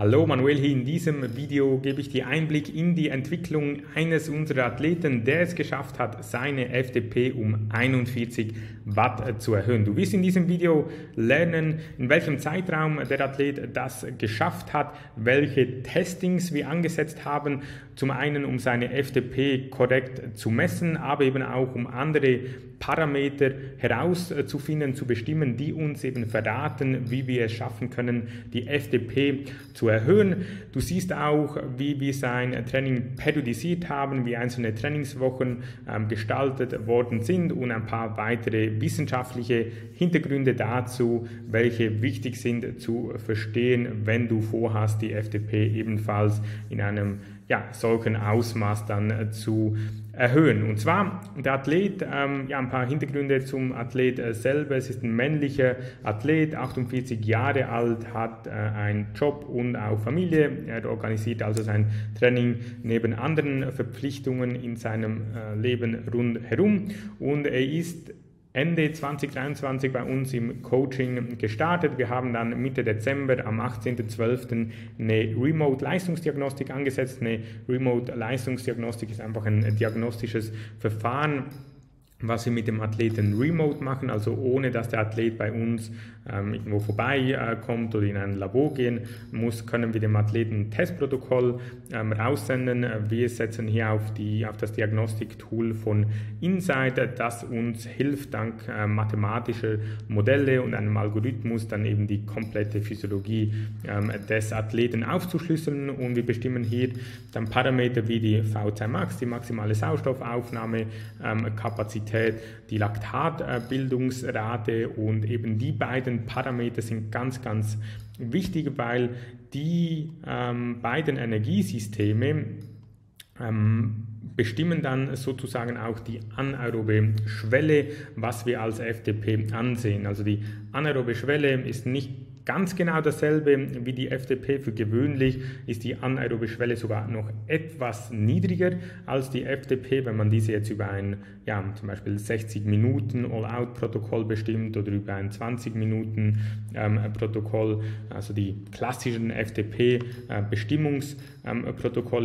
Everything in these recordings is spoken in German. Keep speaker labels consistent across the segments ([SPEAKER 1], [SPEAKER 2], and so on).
[SPEAKER 1] Hallo Manuel hier. In diesem Video gebe ich dir Einblick in die Entwicklung eines unserer Athleten, der es geschafft hat, seine FDP um 41 Watt zu erhöhen. Du wirst in diesem Video lernen, in welchem Zeitraum der Athlet das geschafft hat, welche Testings wir angesetzt haben, zum einen um seine FDP korrekt zu messen, aber eben auch um andere Parameter herauszufinden, zu bestimmen, die uns eben verraten, wie wir es schaffen können, die FDP zu erhöhen. Du siehst auch, wie wir sein Training periodisiert haben, wie einzelne Trainingswochen ähm, gestaltet worden sind und ein paar weitere wissenschaftliche Hintergründe dazu, welche wichtig sind zu verstehen, wenn du vorhast, die FDP ebenfalls in einem ja, solchen Ausmaß dann äh, zu erhöhen. Und zwar der Athlet, ähm, ja, ein paar Hintergründe zum Athlet äh, selber. Es ist ein männlicher Athlet, 48 Jahre alt, hat äh, einen Job und auch Familie. Er organisiert also sein Training neben anderen Verpflichtungen in seinem äh, Leben rundherum und er ist Ende 2023 bei uns im Coaching gestartet. Wir haben dann Mitte Dezember am 18.12. eine Remote-Leistungsdiagnostik angesetzt. Eine Remote-Leistungsdiagnostik ist einfach ein diagnostisches Verfahren, was wir mit dem Athleten remote machen, also ohne dass der Athlet bei uns ähm, irgendwo vorbeikommt äh, oder in ein Labor gehen muss, können wir dem Athleten ein Testprotokoll ähm, raussenden. Wir setzen hier auf, die, auf das Diagnostiktool von Insight, das uns hilft, dank äh, mathematischer Modelle und einem Algorithmus dann eben die komplette Physiologie ähm, des Athleten aufzuschlüsseln und wir bestimmen hier dann Parameter wie die V2 Max, die maximale Sauerstoffaufnahmekapazität, Kapazität, die Laktatbildungsrate und eben die beiden Parameter sind ganz, ganz wichtig, weil die ähm, beiden Energiesysteme ähm, bestimmen dann sozusagen auch die anaerobe Schwelle, was wir als FDP ansehen. Also die anaerobe Schwelle ist nicht Ganz genau dasselbe wie die FDP. Für gewöhnlich ist die anaerobe Schwelle sogar noch etwas niedriger als die FDP, wenn man diese jetzt über ein ja, zum Beispiel 60 Minuten All-Out-Protokoll bestimmt oder über ein 20 Minuten ähm, Protokoll. Also die klassischen FDP-Bestimmungsprotokolle äh,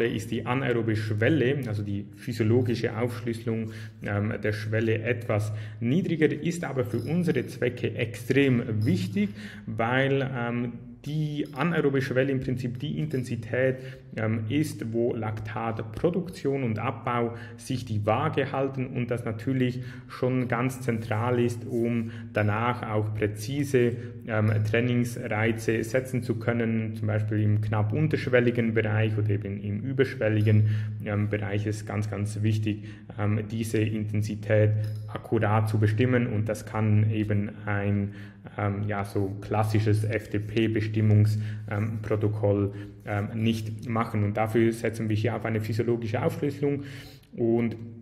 [SPEAKER 1] ist die anaerobe Schwelle, also die physiologische Aufschlüsselung ähm, der Schwelle etwas niedriger, ist aber für unsere Zwecke extrem wichtig, weil weil ähm, die anaerobe Schwelle im Prinzip die Intensität ähm, ist, wo Laktatproduktion und Abbau sich die Waage halten und das natürlich schon ganz zentral ist, um danach auch präzise ähm, Trainingsreize setzen zu können, zum Beispiel im knapp unterschwelligen Bereich oder eben im überschwelligen ähm, Bereich ist ganz, ganz wichtig, ähm, diese Intensität akkurat zu bestimmen und das kann eben ein ähm, ja, so klassisches FDP-Bestimmungsprotokoll ähm, nicht machen. Und dafür setzen wir hier auf eine physiologische Aufschlüsselung und ähm,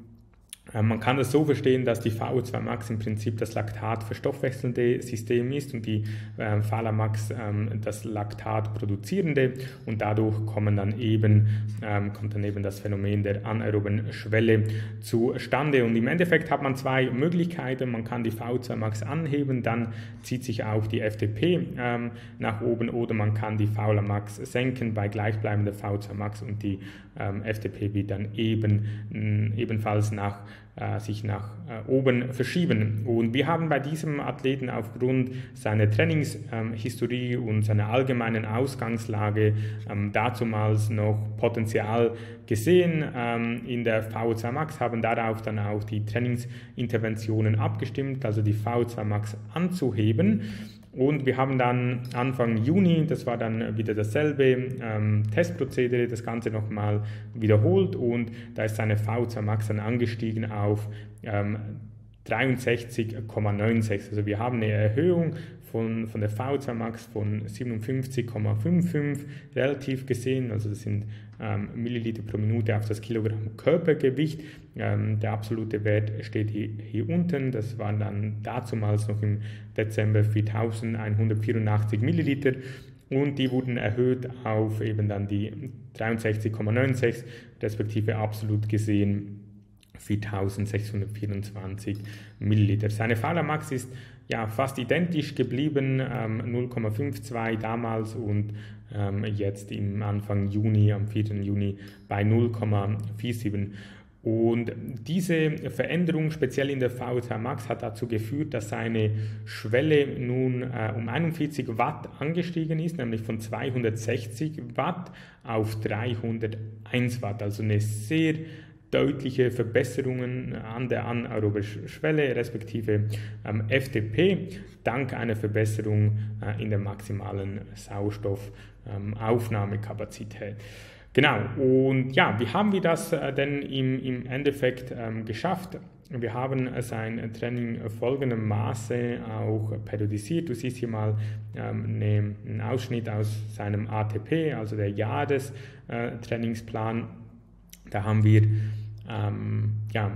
[SPEAKER 1] man kann das so verstehen, dass die VO2 Max im Prinzip das Laktat verstoffwechselnde System ist und die äh, Phalamax ähm, das Laktat produzierende und dadurch kommen dann eben, ähm, kommt dann eben das Phänomen der anaeroben Schwelle zustande. Und im Endeffekt hat man zwei Möglichkeiten. Man kann die VO2 Max anheben, dann zieht sich auch die FDP ähm, nach oben oder man kann die Max senken bei gleichbleibender VO2 Max und die FDP wird dann eben, ebenfalls nach äh, sich nach äh, oben verschieben. Und wir haben bei diesem Athleten aufgrund seiner Trainingshistorie ähm, und seiner allgemeinen Ausgangslage ähm, dazumals noch Potenzial gesehen. Ähm, in der VO2 Max haben darauf dann auch die Trainingsinterventionen abgestimmt, also die VO2 Max anzuheben. Und wir haben dann Anfang Juni, das war dann wieder dasselbe ähm, Testprozedere, das Ganze nochmal wiederholt. Und da ist seine V2 Max dann angestiegen auf ähm, 63,96. Also wir haben eine Erhöhung von, von der V2 Max von 57,55 relativ gesehen. Also das sind ähm, Milliliter pro Minute auf das Kilogramm Körpergewicht. Ähm, der absolute Wert steht hier, hier unten. Das waren dann dazumals noch im Dezember 4184 Milliliter und die wurden erhöht auf eben dann die 63,96 respektive absolut gesehen 4624 Milliliter. Seine Phalamax ist ja, fast identisch geblieben, ähm, 0,52 damals und ähm, jetzt im Anfang Juni, am 4. Juni bei 0,47. Und diese Veränderung, speziell in der VH Max, hat dazu geführt, dass seine Schwelle nun äh, um 41 Watt angestiegen ist, nämlich von 260 Watt auf 301 Watt. Also eine sehr deutliche Verbesserungen an der anaerobischen Schwelle, respektive ähm, FDP, dank einer Verbesserung äh, in der maximalen Sauerstoffaufnahmekapazität. Genau, und ja, wie haben wir das äh, denn im, im Endeffekt ähm, geschafft? Wir haben sein Training folgendermaßen auch periodisiert. Du siehst hier mal ähm, eine, einen Ausschnitt aus seinem ATP, also der Jahrestrainingsplan. Äh, da haben wir ähm, ja,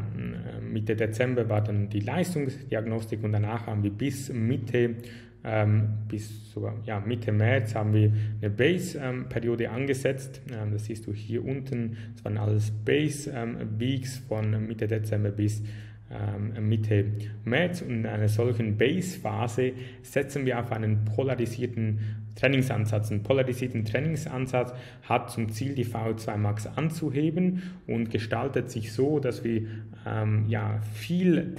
[SPEAKER 1] Mitte Dezember war dann die Leistungsdiagnostik und danach haben wir bis Mitte ähm, bis sogar ja, Mitte März haben wir eine Base-Periode ähm, angesetzt. Ähm, das siehst du hier unten. Das waren alles Base-Weeks von Mitte Dezember bis Mitte März. Und in einer solchen Base-Phase setzen wir auf einen polarisierten Trainingsansatz. Ein polarisierten Trainingsansatz hat zum Ziel, die VO2 Max anzuheben und gestaltet sich so, dass wir ähm, ja, viel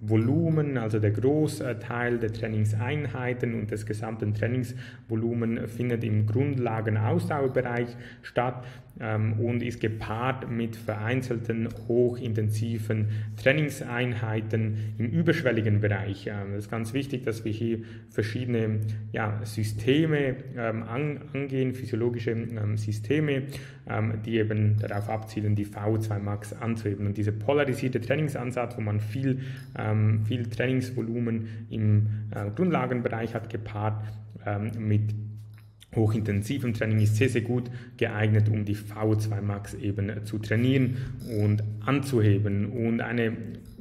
[SPEAKER 1] Trainingsvolumen, also der Großteil der Trainingseinheiten und des gesamten Trainingsvolumen findet im Grundlagen-Ausdauerbereich statt ähm, und ist gepaart mit vereinzelten hochintensiven Trainingseinheiten im überschwelligen Bereich. Ähm, es ist ganz wichtig, dass wir hier verschiedene ja, Systeme ähm, an, angehen, physiologische ähm, Systeme, die eben darauf abzielen, die VO2 Max anzuheben. Und dieser polarisierte Trainingsansatz, wo man viel, ähm, viel Trainingsvolumen im äh, Grundlagenbereich hat, gepaart mit hochintensivem Training ist sehr, sehr gut geeignet, um die V2 Max eben zu trainieren und anzuheben. Und eine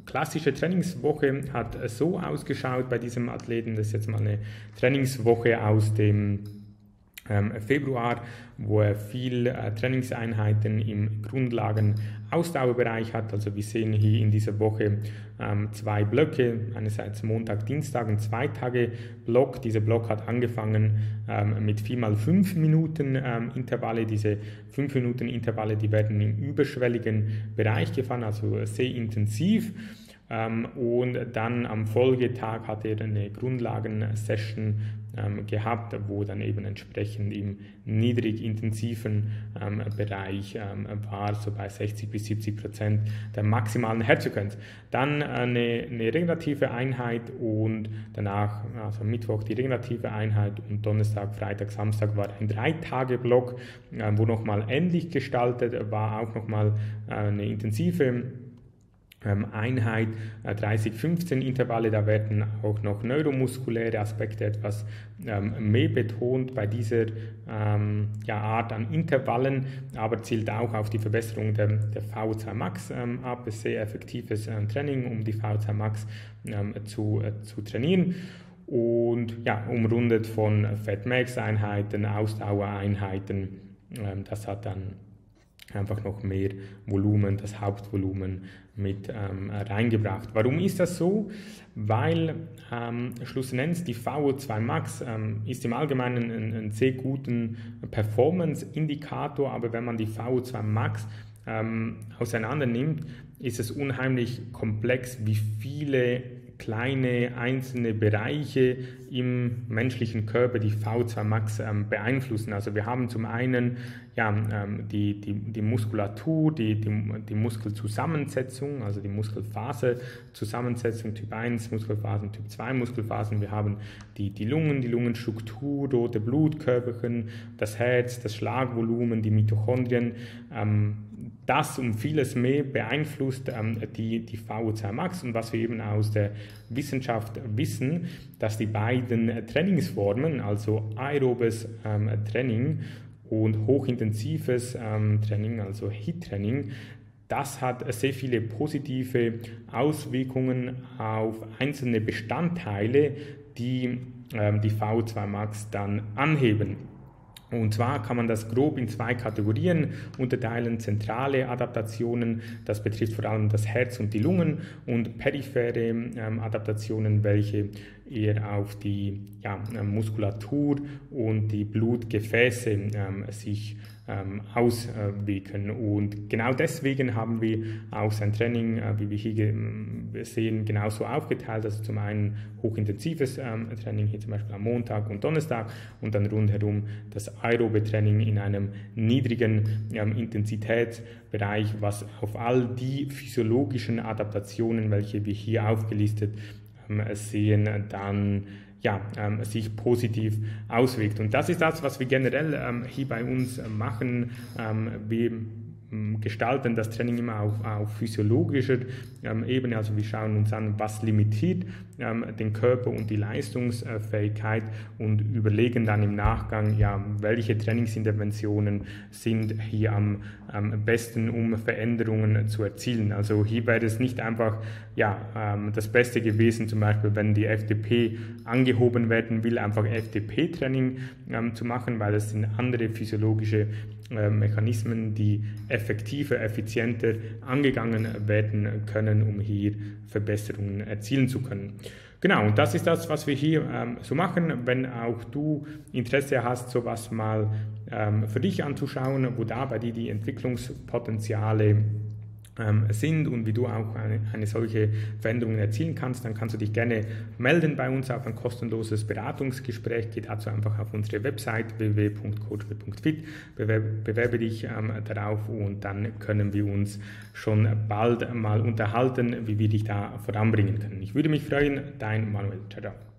[SPEAKER 1] klassische Trainingswoche hat so ausgeschaut bei diesem Athleten, das ist jetzt mal eine Trainingswoche aus dem ähm, Februar, wo er viel äh, Trainingseinheiten im Grundlagen-Ausdauerbereich hat. Also wir sehen hier in dieser Woche ähm, zwei Blöcke, einerseits Montag, Dienstag, ein zwei Tage Block. Dieser Block hat angefangen ähm, mit 4 mal 5 Minuten ähm, Intervalle. Diese 5 Minuten Intervalle, die werden im überschwelligen Bereich gefahren, also sehr intensiv. Ähm, und dann am Folgetag hat er eine Grundlagen-Session ähm, gehabt, wo dann eben entsprechend im niedrig intensiven ähm, Bereich war, so bei 60 bis 70 Prozent der maximalen Herzfrequenz. Dann eine, eine regenerative Einheit und danach, also Mittwoch die regenerative Einheit und Donnerstag, Freitag, Samstag war ein Drei-Tage-Block, wo nochmal ähnlich gestaltet war, auch nochmal äh, eine intensive ähm, Einheit 30-15 äh, Intervalle, da werden auch noch neuromuskuläre Aspekte etwas ähm, mehr betont bei dieser ähm, ja, Art an Intervallen, aber zielt auch auf die Verbesserung der, der V2 Max ähm, ab. Ist sehr effektives äh, Training, um die V2 Max ähm, zu, äh, zu trainieren und ja, umrundet von Fat-Max-Einheiten, Ausdauereinheiten. Ähm, das hat dann einfach noch mehr Volumen, das Hauptvolumen mit ähm, reingebracht. Warum ist das so? Weil ähm, schlussendlich die VO2 Max ähm, ist im Allgemeinen ein, ein sehr guten Performance-Indikator, aber wenn man die VO2 Max ähm, auseinander nimmt, ist es unheimlich komplex, wie viele kleine einzelne Bereiche im menschlichen Körper die V2 Max ähm, beeinflussen. Also wir haben zum einen ja, ähm, die, die, die Muskulatur, die, die, die Muskelzusammensetzung, also die Muskelfaserzusammensetzung Typ 1 Muskelphasen, Typ 2 Muskelphasen. Wir haben die, die Lungen, die Lungenstruktur, rote Blutkörperchen, das Herz, das Schlagvolumen, die Mitochondrien. Ähm, das und vieles mehr beeinflusst ähm, die, die VO2 Max und was wir eben aus der Wissenschaft wissen, dass die beiden Trainingsformen, also aerobes ähm, Training und hochintensives ähm, Training, also HIT-Training, das hat sehr viele positive Auswirkungen auf einzelne Bestandteile, die ähm, die VO2 Max dann anheben. Und zwar kann man das grob in zwei Kategorien unterteilen. Zentrale Adaptationen, das betrifft vor allem das Herz und die Lungen und periphere ähm, Adaptationen, welche eher auf die ja, Muskulatur und die Blutgefäße ähm, sich ähm, auswirken. Und genau deswegen haben wir auch sein Training, äh, wie wir hier sehen, genauso aufgeteilt. Also zum einen hochintensives ähm, Training, hier zum Beispiel am Montag und Donnerstag und dann rundherum das aerobe Training in einem niedrigen ähm, Intensitätsbereich, was auf all die physiologischen Adaptationen, welche wir hier aufgelistet ähm, sehen, dann ja, ähm, sich positiv auswirkt. Und das ist das, was wir generell ähm, hier bei uns machen. Ähm, wir ähm, gestalten das Training immer auf, auf physiologischer ähm, Ebene. Also wir schauen uns an, was limitiert ähm, den Körper und die Leistungsfähigkeit und überlegen dann im Nachgang, ja, welche Trainingsinterventionen sind hier am, am besten, um Veränderungen zu erzielen. Also hier wäre es nicht einfach ja, ähm, das Beste gewesen, zum Beispiel, wenn die FDP angehoben werden will, einfach FDP-Training ähm, zu machen, weil es sind andere physiologische Mechanismen, die effektiver, effizienter angegangen werden können, um hier Verbesserungen erzielen zu können. Genau, und das ist das, was wir hier ähm, so machen. Wenn auch du Interesse hast, sowas mal ähm, für dich anzuschauen, wo da bei dir die Entwicklungspotenziale ähm, sind und wie du auch eine, eine, solche Veränderung erzielen kannst, dann kannst du dich gerne melden bei uns auf ein kostenloses Beratungsgespräch. Geh dazu einfach auf unsere Website www.coachweb.fit, bewerbe, bewerbe dich ähm, darauf und dann können wir uns schon bald mal unterhalten, wie wir dich da voranbringen können. Ich würde mich freuen, dein Manuel. Ciao, ciao.